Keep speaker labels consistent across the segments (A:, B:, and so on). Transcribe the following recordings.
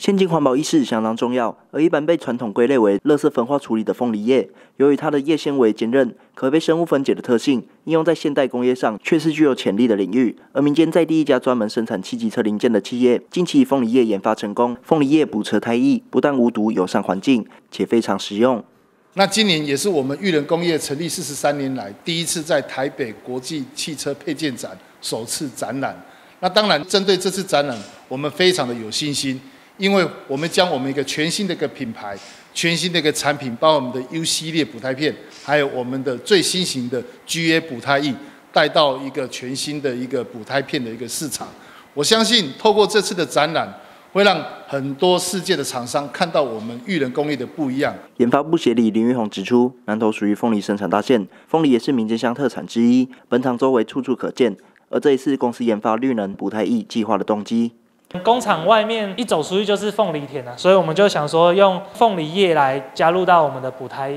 A: 现今环保意识相当重要，而一般被传统归类为垃圾焚化处理的凤梨叶，由于它的叶纤维坚韧、可被生物分解的特性，应用在现代工业上却是具有潜力的领域。而民间在第一家专门生产汽机车零件的企业，近期凤梨叶研发成功，凤梨叶补车胎翼，不但无毒、友善环境，且非常实用。
B: 那今年也是我们裕仁工业成立四十三年来第一次在台北国际汽车配件展首次展览。那当然，针对这次展览，我们非常的有信心。因为我们将我们一个全新的一个品牌、全新的一个产品，包括我们的 U 系列补胎片，还有我们的最新型的 GA 补胎液，带到一个全新的一个补胎片的一个市场。我相信透过这次的展览，会让很多世界的厂商看到我们育人工艺的不一样。
A: 研发部协理林玉红指出，南投属于凤梨生产大县，凤梨也是民间乡特产之一，本场周围处处可见。而这一次公司研发绿能补胎液计划的动机。
C: 工厂外面一走出去就是凤梨田了，所以我们就想说用凤梨叶来加入到我们的补胎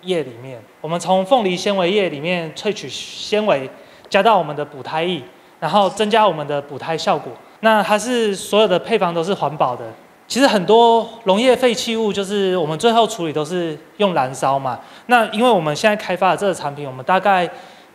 C: 液里面。我们从凤梨纤维叶里面萃取纤维，加到我们的补胎液，然后增加我们的补胎效果。那它是所有的配方都是环保的。其实很多农业废弃物就是我们最后处理都是用燃烧嘛。那因为我们现在开发的这个产品，我们大概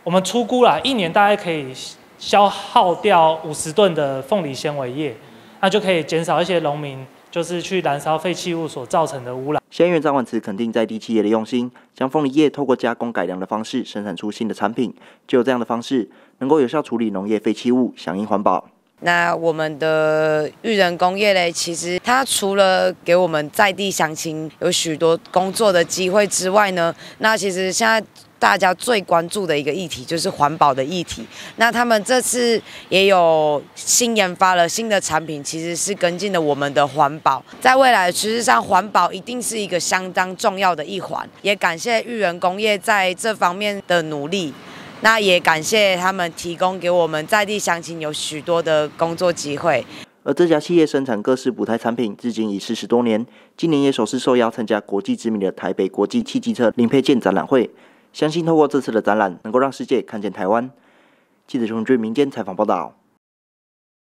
C: 我们出估了一年大概可以消耗掉五十吨的凤梨纤维叶。那就可以减少一些农民就是去燃烧废弃物所造成的污染。
A: 县院张婉慈肯定在地企业的用心，将凤梨叶透过加工改良的方式生产出新的产品，就有这样的方式能够有效处理农业废弃物，响应环保。
D: 那我们的育人工业嘞，其实它除了给我们在地乡亲有许多工作的机会之外呢，那其实现在。大家最关注的一个议题就是环保的议题。那他们这次也有新研发了新的产品，其实是跟进了我们的环保。在未来，其实上环保一定是一个相当重要的一环。也感谢育人工业在这方面的努力。那也感谢他们提供给我们在地乡亲有许多的工作机会。
A: 而这家企业生产各式补胎产品，至今已四十多年。今年也首次受邀参加国际知名的台北国际汽机车零配件展览会。相信透过这次的展览，能够让世界看见台湾。记者熊俊民间采访报道。